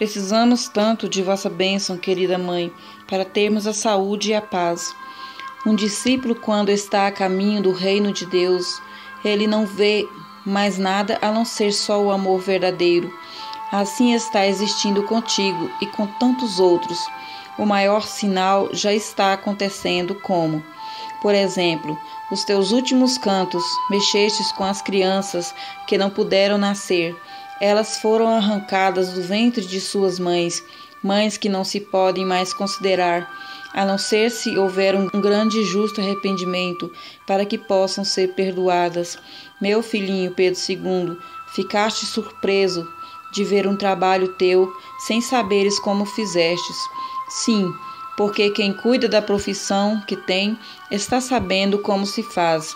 Precisamos tanto de vossa bênção, querida mãe, para termos a saúde e a paz. Um discípulo, quando está a caminho do reino de Deus, ele não vê mais nada a não ser só o amor verdadeiro. Assim está existindo contigo e com tantos outros. O maior sinal já está acontecendo, como, por exemplo, os teus últimos cantos mexestes com as crianças que não puderam nascer. Elas foram arrancadas do ventre de suas mães, mães que não se podem mais considerar, a não ser se houver um grande e justo arrependimento, para que possam ser perdoadas. Meu filhinho Pedro II, ficaste surpreso de ver um trabalho teu sem saberes como fizestes. Sim, porque quem cuida da profissão que tem está sabendo como se faz.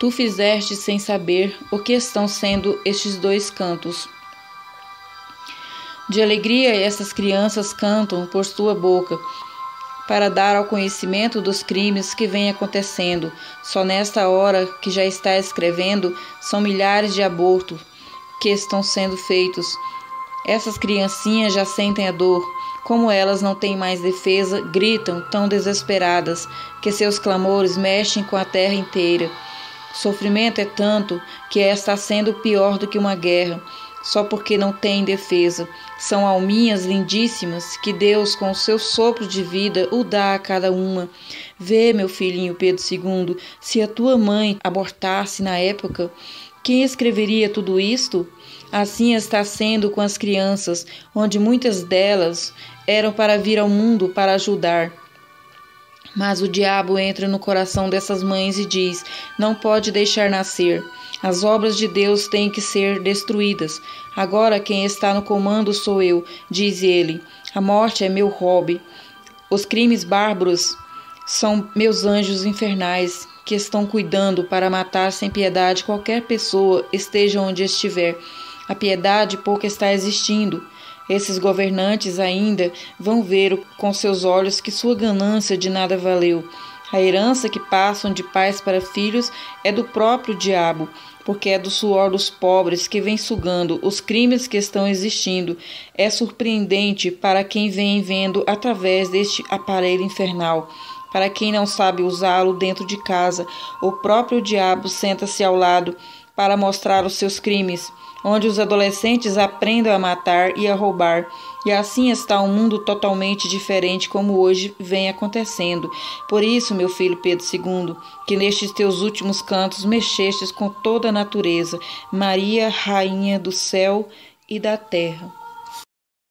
Tu fizeste sem saber o que estão sendo estes dois cantos. De alegria, essas crianças cantam por tua boca, para dar ao conhecimento dos crimes que vêm acontecendo. Só nesta hora que já está escrevendo, são milhares de abortos que estão sendo feitos. Essas criancinhas já sentem a dor. Como elas não têm mais defesa, gritam tão desesperadas que seus clamores mexem com a terra inteira. O sofrimento é tanto que está sendo pior do que uma guerra só porque não têm defesa. São alminhas lindíssimas que Deus, com o seu sopro de vida, o dá a cada uma. Vê, meu filhinho Pedro II, se a tua mãe abortasse na época, quem escreveria tudo isto? Assim está sendo com as crianças, onde muitas delas eram para vir ao mundo para ajudar. Mas o diabo entra no coração dessas mães e diz: não pode deixar nascer. As obras de Deus têm que ser destruídas. Agora quem está no comando sou eu, diz ele. A morte é meu hobby. Os crimes bárbaros são meus anjos infernais que estão cuidando para matar sem piedade qualquer pessoa, esteja onde estiver. A piedade pouco está existindo. Esses governantes ainda vão ver com seus olhos que sua ganância de nada valeu. A herança que passam de pais para filhos é do próprio diabo porque é do suor dos pobres que vem sugando os crimes que estão existindo. É surpreendente para quem vem vendo através deste aparelho infernal. Para quem não sabe usá-lo dentro de casa, o próprio diabo senta-se ao lado para mostrar os seus crimes onde os adolescentes aprendam a matar e a roubar. E assim está um mundo totalmente diferente como hoje vem acontecendo. Por isso, meu filho Pedro II, que nestes teus últimos cantos mexestes com toda a natureza, Maria, rainha do céu e da terra.